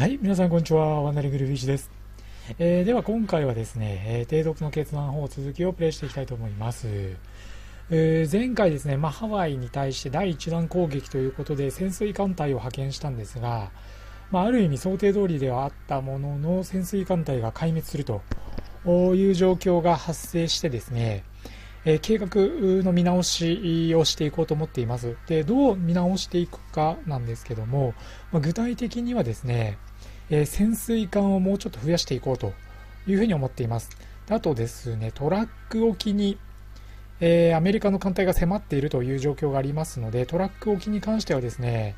はい、皆さんこんにちは。ワンダリグルビーチです。えー、では今回はですね、えー、低読の決断法続きをプレイしていきたいと思います。えー、前回ですね、まあ、ハワイに対して第1弾攻撃ということで潜水艦隊を派遣したんですが、まあ、ある意味想定通りではあったものの潜水艦隊が壊滅するという状況が発生してですね、え計画の見直しをしていこうと思っています。で、どう見直していくかなんですけども、まあ、具体的にはですね、え潜水艦をもうちょっと増やしていこうというふうに思っています。あとですね、トラック沖に、えー、アメリカの艦隊が迫っているという状況がありますので、トラック沖に関してはですね、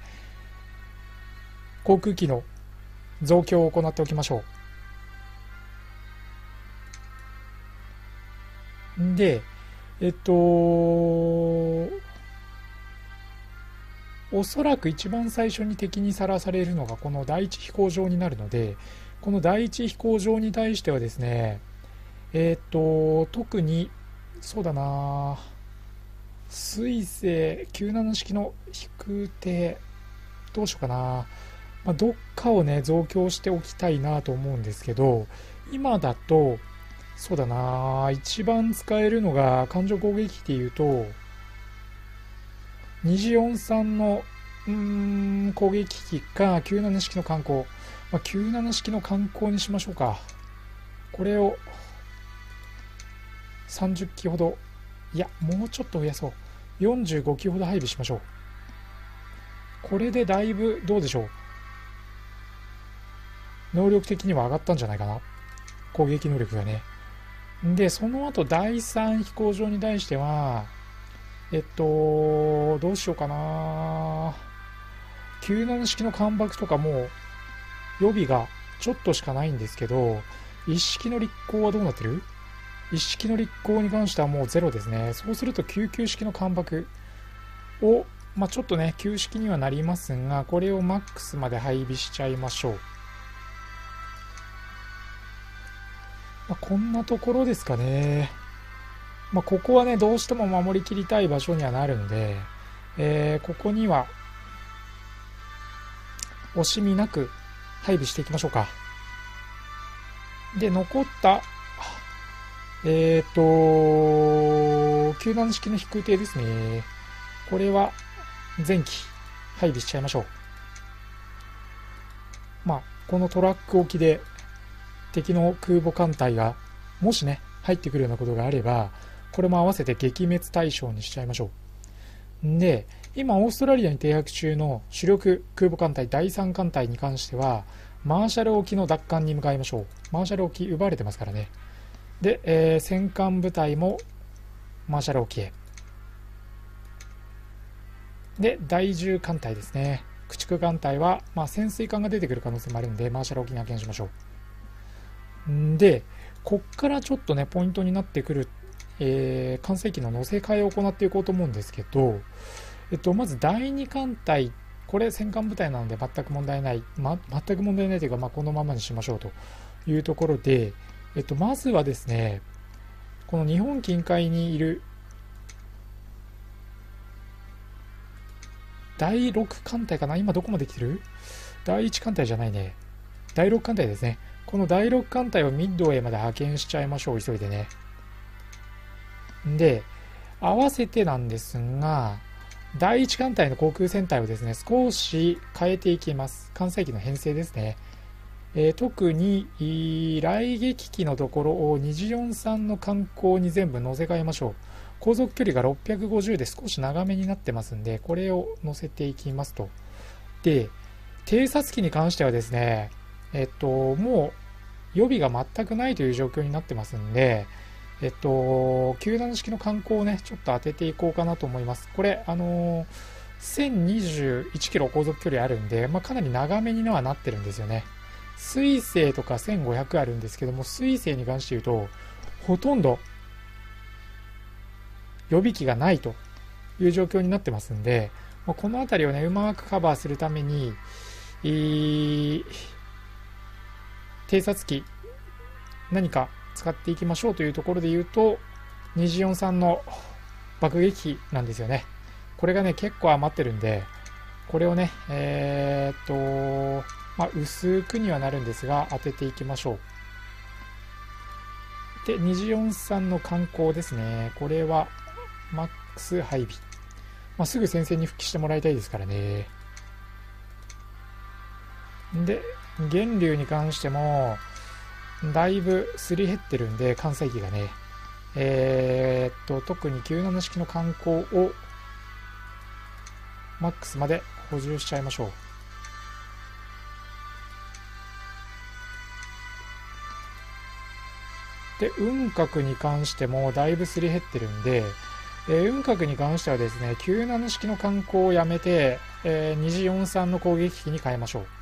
航空機の増強を行っておきましょう。で、えっと、おそらく一番最初に敵にさらされるのがこの第一飛行場になるので、この第一飛行場に対してはですね、えっと、特に、そうだな水星97式の飛空艇、どうしようかな。まあ、どっかをね、増強しておきたいなと思うんですけど、今だと、そうだな一番使えるのが感情攻撃っていうと2次43のうーん攻撃機か97式の観光、まあ、97式の観光にしましょうか。これを30機ほど。いやもうちょっと増やそう。45機ほど配備しましょう。これでだいぶどうでしょう。能力的には上がったんじゃないかな。攻撃能力がね。で、その後第3飛行場に対しては、えっと、どうしようかな。97式の艦爆とかも予備がちょっとしかないんですけど、一式の立候はどうなってる？一式の立候に関してはもうゼロですね。そうすると99式の艦爆を、まあ、ちょっとね、旧式にはなりますが、これをマックスまで配備しちゃいましょう。まあ、こんなところですかね。まあ、ここはね、どうしても守りきりたい場所にはなるので、えー、ここには、惜しみなく配備していきましょうか。で、残った、えっ、ー、と、97式の飛空艇ですね。これは前期配備しちゃいましょう。まあ、このトラック沖で敵の空母艦隊がもしね入ってくるようなことがあればこれも合わせて撃滅対象にしちゃいましょう。で今オーストラリアに停泊中の主力空母艦隊第3艦隊に関してはマーシャル沖の奪還に向かいましょう。マーシャル沖奪われてますからね。で、えー、戦艦部隊もマーシャル沖へ。で第10艦隊ですね。駆逐艦隊は、まあ、潜水艦が出てくる可能性もあるんでマーシャル沖に派遣しましょう。で、こっからちょっとね、ポイントになってくる、えー、艦載機の乗せ替えを行っていこうと思うんですけど、えっと、まず第2艦隊、これ戦艦部隊なので全く問題ない、ま、全く問題ないというか、まあ、このままにしましょうというところで、えっと、まずはですね、この日本近海にいる第6艦隊かな？今どこまで来てる？第1艦隊じゃないね。第6艦隊ですね。この第6艦隊をミッドウェイまで派遣しちゃいましょう、急いでね。で、合わせてなんですが、第1艦隊の航空戦隊をですね、少し変えていきます。艦載機の編成ですね。えー、特に、来撃機のところを243の艦砲に全部乗せ替えましょう。航続距離が650で少し長めになってますんで、これを乗せていきますと。で、偵察機に関してはですね、えっと、もう予備が全くないという状況になってますんで、えっと、球団式の観光をね、ちょっと当てていこうかなと思います。これ、あの1021キロ航続距離あるんで、まあ、かなり長めにはなってるんですよね。水星とか1500あるんですけども、水星に関して言うと、ほとんど予備機がないという状況になってますんで、まあ、この辺りをね、うまくカバーするために、偵察機何か使っていきましょうというところで言うと243の爆撃機なんですよねこれがね結構余ってるんでこれをね、えー、っと、まあ、薄くにはなるんですが、当てていきましょう。で、二次43の観光ですね。これは、マックス配備。まあ、すぐ先生に復帰してもらいたいですからね。で、源流に関しても、だいぶすり減ってるんで、関西機がね。えー、っと、特に97式の観光をマックスまで補充しちゃいましょう。で、運角に関してもだいぶすり減ってるんで、えー、運角に関してはですね、97式の観光をやめて、えー、2次43の攻撃機に変えましょう。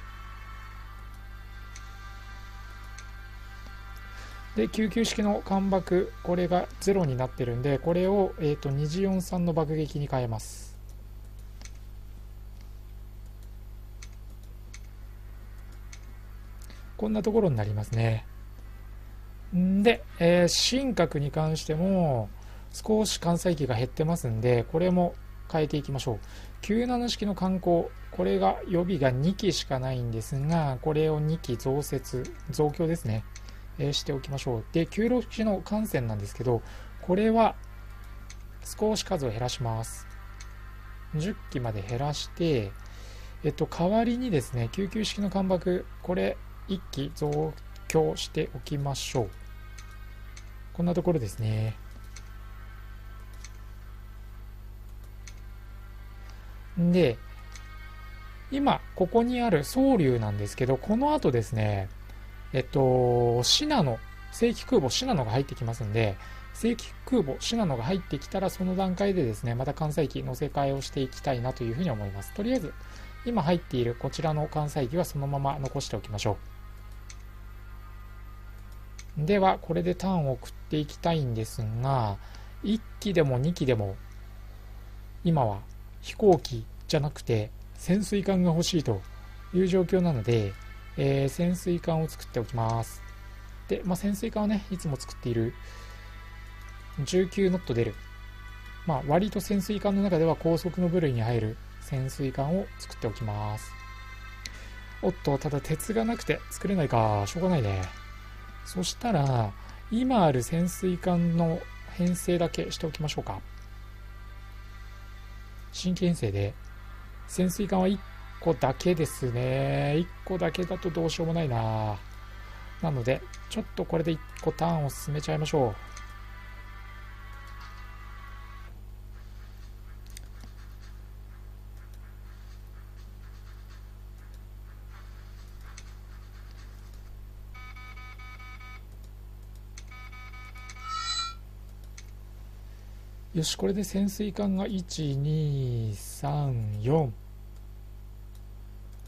で、99式の艦爆、これが0になってるんで、これを、えーと、2次43の爆撃に変えます。こんなところになりますね。で、えー、真核に関しても、少し関西機が減ってますんで、これも変えていきましょう。97式の観光、これが予備が2機しかないんですが、これを2機増設、増強ですね。えしておきましょう。で、96機の艦船なんですけど、これは少し数を減らします。10機まで減らして、えっと、代わりにですね、99式の艦爆、これ1機増強しておきましょう。こんなところですね。で、今、ここにある総流なんですけど、この後ですね、えっと、シナノ、正規空母シナノが入ってきますんで、正規空母シナノが入ってきたら、その段階でですね、また関西機乗せ替えをしていきたいなというふうに思います。とりあえず、今入っているこちらの関西機はそのまま残しておきましょう。では、これでターンを送っていきたいんですが、1機でも2機でも、今は飛行機じゃなくて潜水艦が欲しいという状況なので、えー、潜水艦を作っておきます。で、まあ、潜水艦はね、いつも作っている19ノット出る。まあ、割と潜水艦の中では高速の部類に入る潜水艦を作っておきます。おっと、ただ鉄がなくて作れないか。しょうがないね。そしたら、今ある潜水艦の編成だけしておきましょうか。新規編成で、潜水艦は1個だけですね。1個だけだとどうしようもないな。なので、ちょっとこれで1個ターンを進めちゃいましょう。よし、これで潜水艦が1234、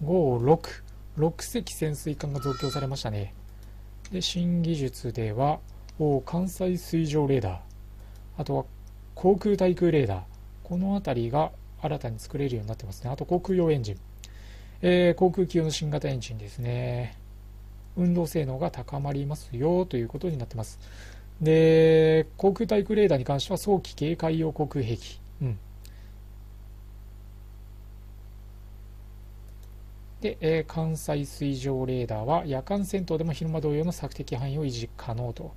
5、6、6隻潜水艦が増強されましたね。で、新技術では、お関西水上レーダー、あとは航空対空レーダー、この辺りが新たに作れるようになってますね。あと航空用エンジン、えー、航空機用の新型エンジンですね。運動性能が高まりますよということになってます。で、航空対空レーダーに関しては早期警戒用航空兵器。うん。で、えー、関西水上レーダーは夜間戦闘でも昼間同様の索敵範囲を維持可能と。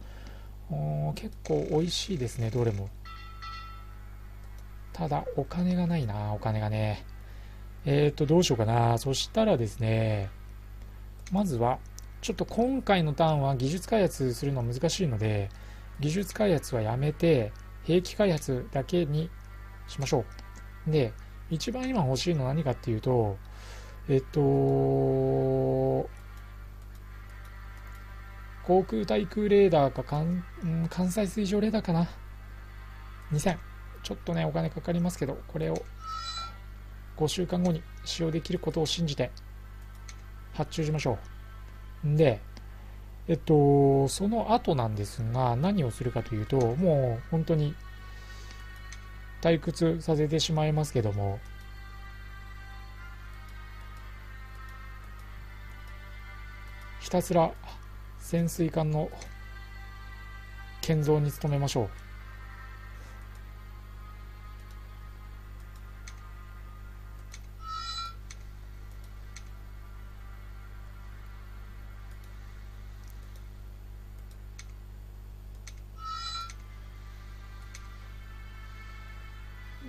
結構美味しいですね、どれも。ただ、お金がないな、お金がね。えっ、と、どうしようかな。そしたらですね、まずは、ちょっと今回のターンは技術開発するのは難しいので、技術開発はやめて、兵器開発だけにしましょう。で、一番今欲しいのは何かっていうと、えっと、航空対空レーダーか関、関西水上レーダーかな？2000。ちょっとね、お金かかりますけど、これを5週間後に使用できることを信じて発注しましょう。で、えっと、その後なんですが、何をするかというと、もう本当に退屈させてしまいますけども、たすら潜水艦の建造に努めましょう。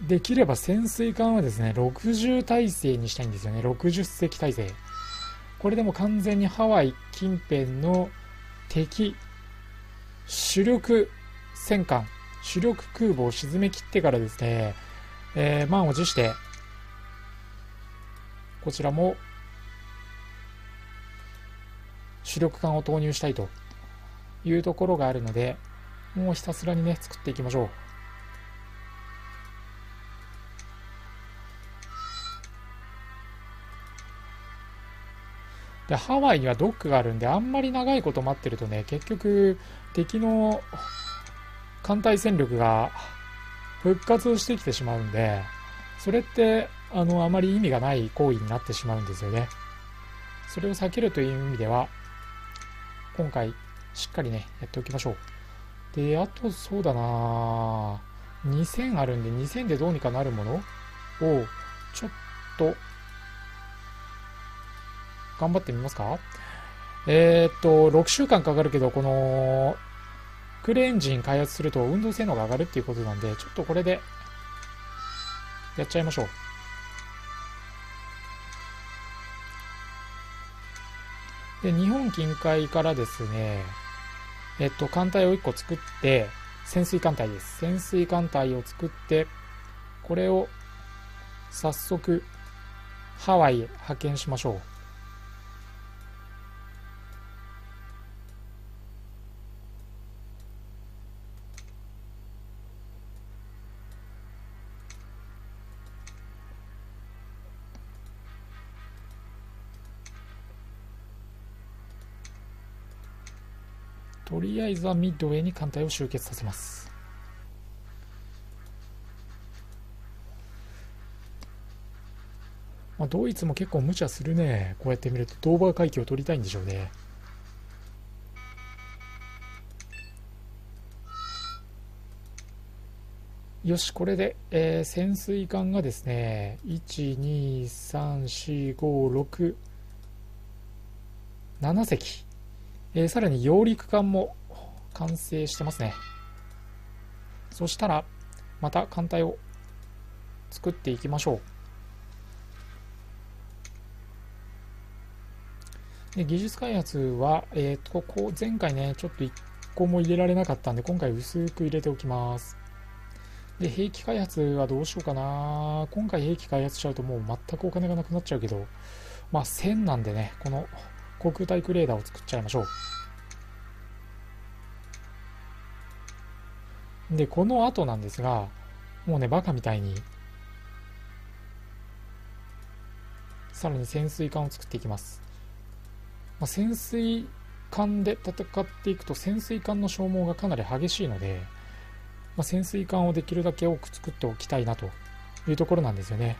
できれば潜水艦はですね60体制にしたいんですよね。60隻体制。これでも完全にハワイ近辺の敵、主力戦艦、主力空母を沈め切ってからですね、えー、満を持して、こちらも主力艦を投入したいというところがあるので、もうひたすらにね、作っていきましょう。で、ハワイにはドックがあるんで、あんまり長いこと待ってるとね、結局、敵の艦隊戦力が復活してきてしまうんで、それって、あの、あまり意味がない行為になってしまうんですよね。それを避けるという意味では、今回、しっかりね、やっておきましょう。で、あと、そうだな2000あるんで、2000でどうにかなるものを、ちょっと、頑張ってみますか？えー、っと、6週間かかるけど、この、クレエンジン開発すると運動性能が上がるっていうことなんで、ちょっとこれで、やっちゃいましょう。で、日本近海からですね、えっと、艦隊を1個作って、潜水艦隊です。潜水艦隊を作って、これを早速ハワイへ派遣しましょう。りあえずはミッドウェイに艦隊を集結させます。まあ、ドイツも結構無茶するね。こうやって見るとドーバー海峡を取りたいんでしょうね。よし、これで、えー、潜水艦がですね、1、2、3、4、5、6、7隻。えー、さらに揚陸艦も完成してますね。そしたら、また艦隊を作っていきましょう。で技術開発は、えー、とここ前回ね、ちょっと1個も入れられなかったんで、今回薄く入れておきます。で、兵器開発はどうしようかな。今回兵器開発しちゃうともう全くお金がなくなっちゃうけど、まあ1000なんでね、この航空対空レーダーを作っちゃいましょう。で、この後なんですが、もうね、バカみたいに、さらに潜水艦を作っていきます。まあ、潜水艦で戦っていくと潜水艦の消耗がかなり激しいので、まあ、潜水艦をできるだけ多く作っておきたいなというところなんですよね。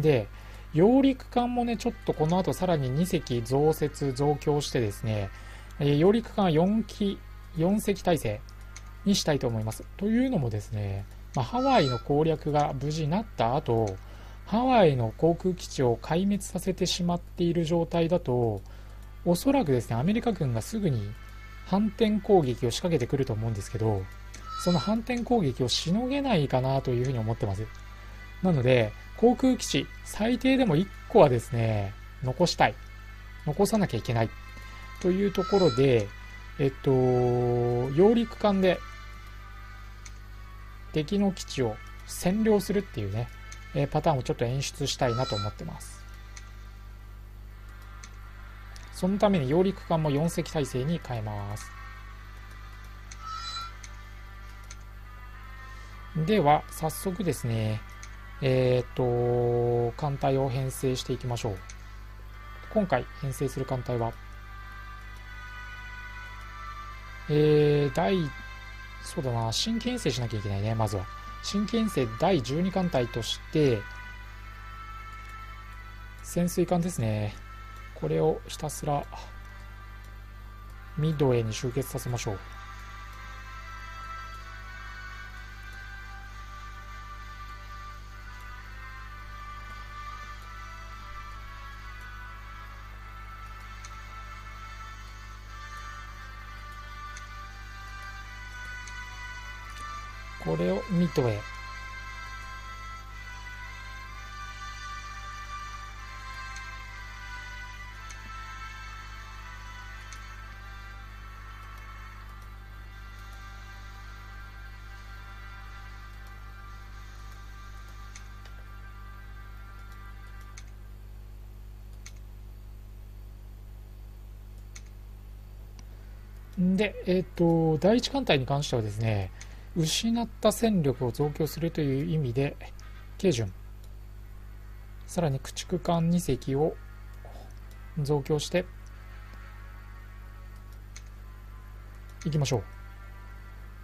で、揚陸艦もね、ちょっとこの後さらに2隻増設、増強してですね、え揚陸艦4機、4隻体制にしたいと思います。というのもですね、まあ、ハワイの攻略が無事になった後、ハワイの航空基地を壊滅させてしまっている状態だと、おそらくですね、アメリカ軍がすぐに反転攻撃を仕掛けてくると思うんですけど、その反転攻撃をしのげないかなというふうに思ってます。なので、航空基地、最低でも1個はですね、残したい。残さなきゃいけない。というところで、えっと、揚陸艦で敵の基地を占領するっていうね、えパターンをちょっと演出したいなと思ってます。そのために揚陸艦も4隻体制に変えます。では、早速ですね、えっ、と、艦隊を編成していきましょう。今回編成する艦隊は、えー、第、そうだな、新規編成しなきゃいけないね、まずは。新規編成第12艦隊として、潜水艦ですね。これをひたすら、ミッドウェイに集結させましょう。これをミッドへ。で、えっ、ー、と、第一艦隊に関してはですね、失った戦力を増強するという意味で、慶順、さらに駆逐艦2隻を増強して、いきましょう。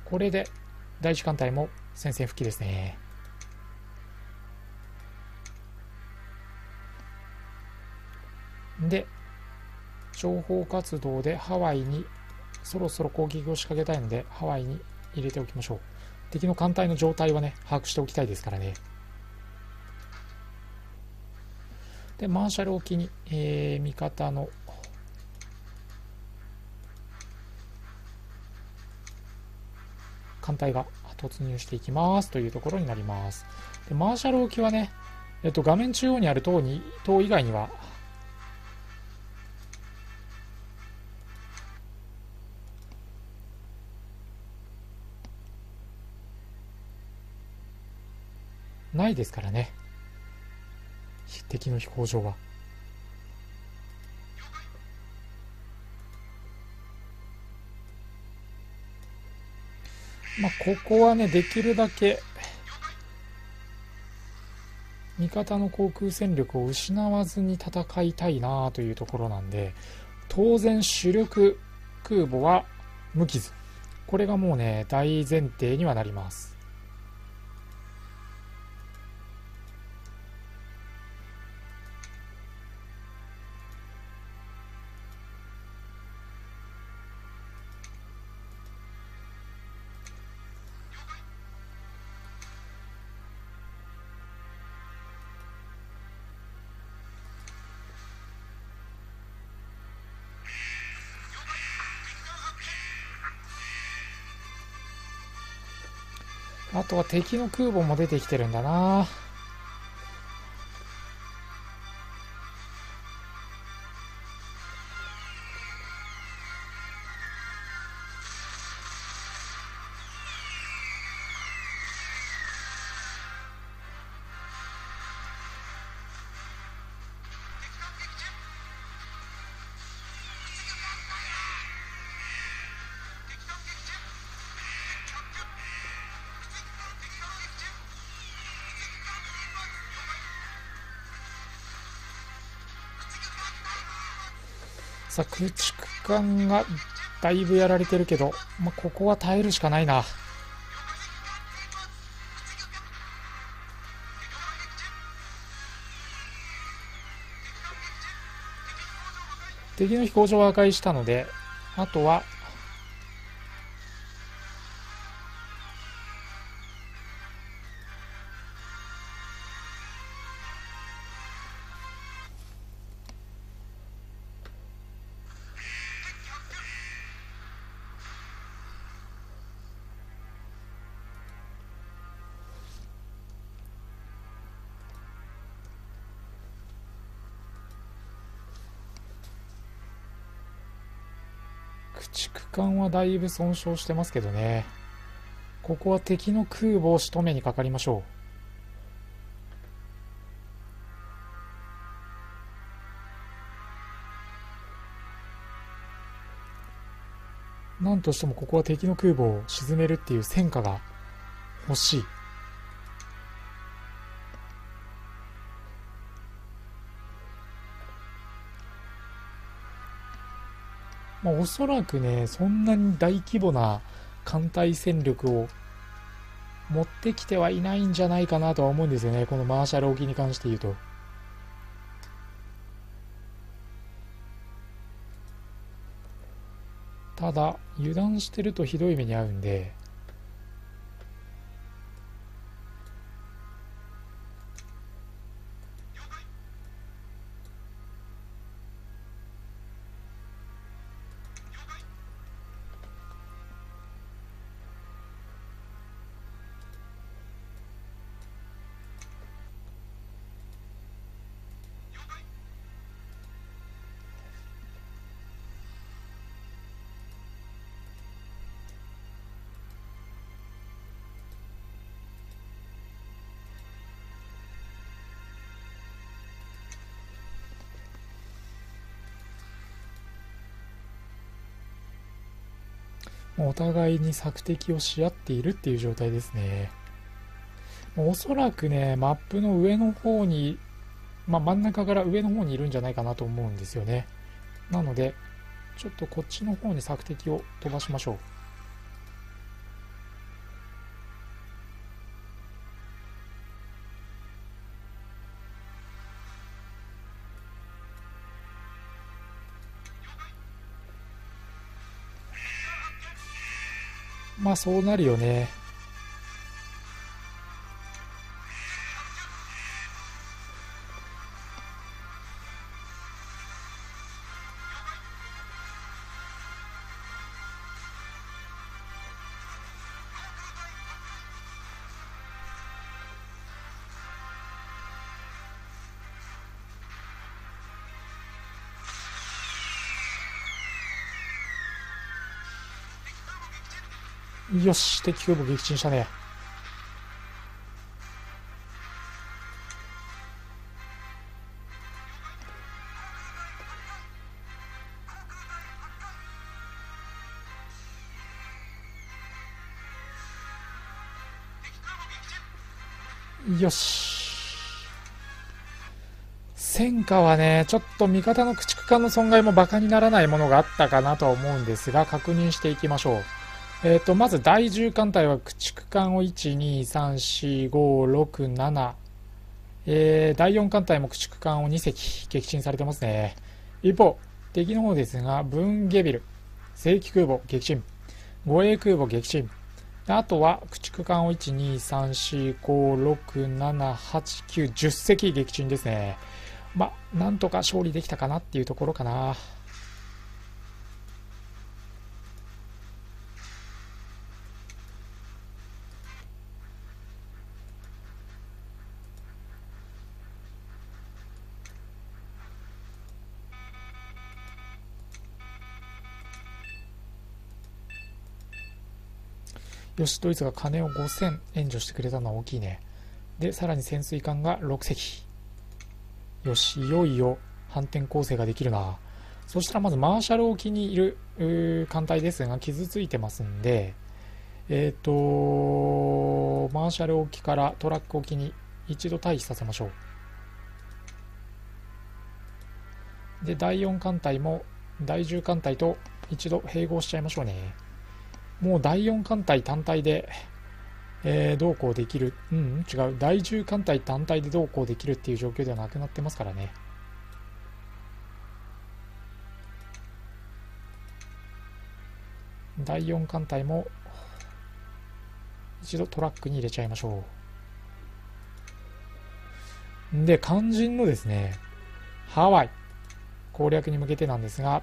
これで、第一艦隊も戦線復帰ですね。で、情報活動でハワイにそろそろ攻撃を仕掛けたいので、ハワイに入れておきましょう。敵の艦隊の状態はね、把握しておきたいですからね。で、マーシャル沖に、えー、味方の艦隊が突入していきますというところになります。でマーシャル沖はね、えっと、画面中央にある塔に塔以外にはないですからね敵の飛行場は。まあ、ここはね、できるだけ、味方の航空戦力を失わずに戦いたいなというところなんで、当然主力空母は無傷。これがもうね、大前提にはなります。あとは敵の空母も出てきてるんだな。さあ、駆逐艦がだいぶやられてるけど、まあ、ここは耐えるしかないな。敵の飛行場は破壊したので、あとは艦はだいぶ損傷してますけどね。ここは敵の空母を仕留めにかかりましょう。なんとしてもここは敵の空母を沈めるっていう戦果が欲しい。おそらくね、そんなに大規模な艦隊戦力を持ってきてはいないんじゃないかなとは思うんですよね、このマーシャル沖に関して言うと。ただ、油断してるとひどい目に遭うんで、お互いに索敵をし合っているっていう状態ですね。おそらくね、マップの上の方に、まあ、真ん中から上の方にいるんじゃないかなと思うんですよね。なので、ちょっとこっちの方に索敵を飛ばしましょう。まあそうなるよね。よし、敵空母撃沈したね。よし。戦果はね、ちょっと味方の駆逐艦の損害も馬鹿にならないものがあったかなとは思うんですが、確認していきましょう。えーと、まず第10艦隊は駆逐艦を1234567、えー、第4艦隊も駆逐艦を2隻撃沈されてますね。一方敵の方ですがブンゲビル正規空母撃沈。護衛空母撃沈。あとは駆逐艦を12345678910隻撃沈ですね。まあなんとか勝利できたかなっていうところかな。よし、ドイツが金を5000援助してくれたのは大きいね。で、さらに潜水艦が6隻。よし、いよいよ反転攻勢ができるな。そしたらまずマーシャル沖にいる艦隊ですが傷ついてますんで、えっ、ー、とマーシャル沖からトラック沖に一度退避させましょう。で、第4艦隊も第10艦隊と一度併合しちゃいましょうね。もう第4艦隊単体で、えー、どうこうできる、うん、違う、第10艦隊単体でどうこうできるっていう状況ではなくなってますからね。第4艦隊も一度トラックに入れちゃいましょう。で、肝心のですね、ハワイ攻略に向けてなんですが、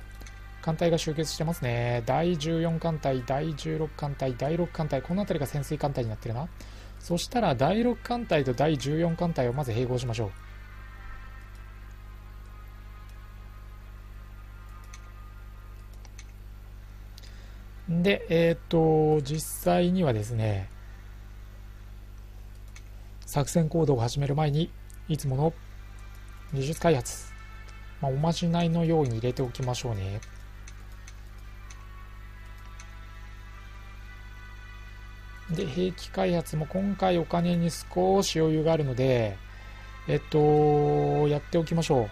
艦隊が集結してますね。第14艦隊、第16艦隊、第6艦隊、この辺りが潜水艦隊になってるな。そしたら第6艦隊と第14艦隊をまず併合しましょう。で、えっ、と、実際にはですね、作戦行動を始める前に、いつもの技術開発、まあ、おまじないのように入れておきましょうね。で、兵器開発も今回お金に少し余裕があるので、えっと、やっておきましょう。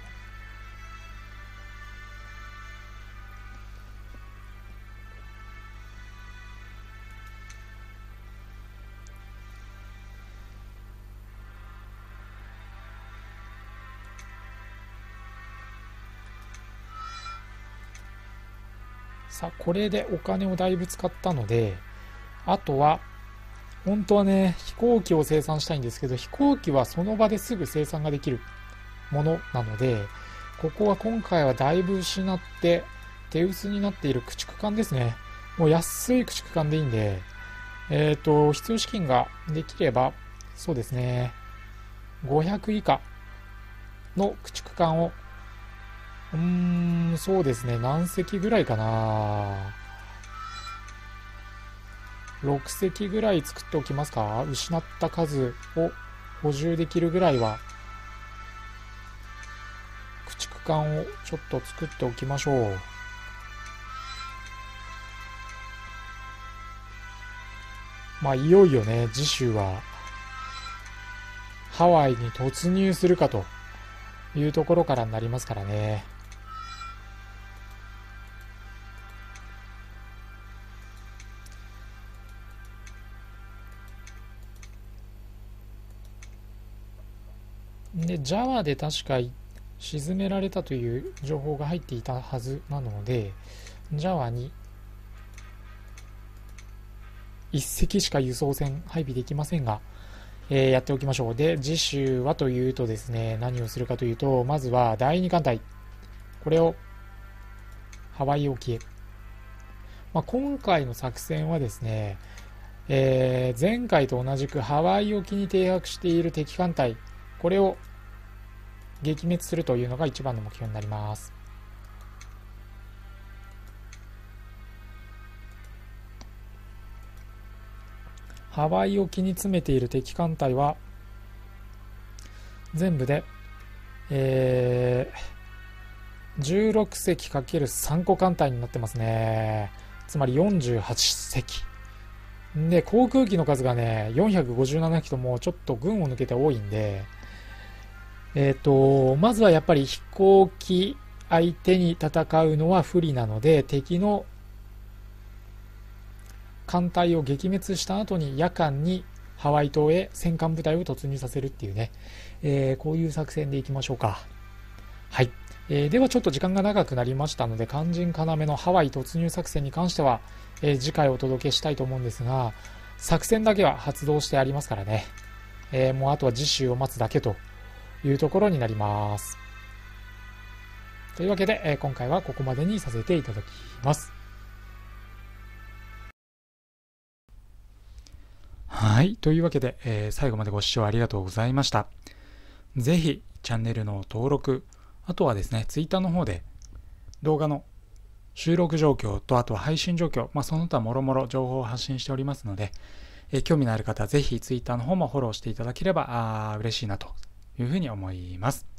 さあ、これでお金をだいぶ使ったので、あとは、本当はね、飛行機を生産したいんですけど、飛行機はその場ですぐ生産ができるものなので、ここは今回はだいぶ失って、手薄になっている駆逐艦ですね。もう安い駆逐艦でいいんで、えっ、ー、と、必要資金ができれば、そうですね、500以下の駆逐艦を、うーん、そうですね、何隻ぐらいかな6隻ぐらい作っておきますか？失った数を補充できるぐらいは駆逐艦をちょっと作っておきましょうまあ、いよいよね、次週は、ハワイに突入するかというところからになりますからね。で、ジャワで確か沈められたという情報が入っていたはずなので、ジャワに1隻しか輸送船配備できませんが、えー、やっておきましょう。で、次週はというとですね、何をするかというと、まずは第2艦隊。これをハワイ沖へ。まあ、今回の作戦はですね、えー、前回と同じくハワイ沖に停泊している敵艦隊、これを撃滅するというのが一番の目標になります。ハワイ沖に詰めている敵艦隊は全部で、えー、16隻 ×3 個艦隊になってますね。つまり48隻。で、航空機の数がね、457機ともうちょっと群を抜けて多いんで、えっ、ー、と、まずはやっぱり飛行機相手に戦うのは不利なので、敵の艦隊を撃滅した後に夜間にハワイ島へ戦艦部隊を突入させるっていうね、えー、こういう作戦でいきましょうか。はい。えー、ではちょっと時間が長くなりましたので、肝心要のハワイ突入作戦に関しては、えー、次回お届けしたいと思うんですが、作戦だけは発動してありますからね、えもうあとは次週を待つだけというところになります。というわけで、え今回はここまでにさせていただきます。はい。というわけで、えー、最後までご視聴ありがとうございました。ぜひ、チャンネルの登録、あとはですね、Twitter の方で動画の収録状況と、あとは配信状況、まあ、その他もろもろ情報を発信しておりますので、えー、興味のある方はぜひ Twitter の方もフォローしていただければあ嬉しいなというふうに思います。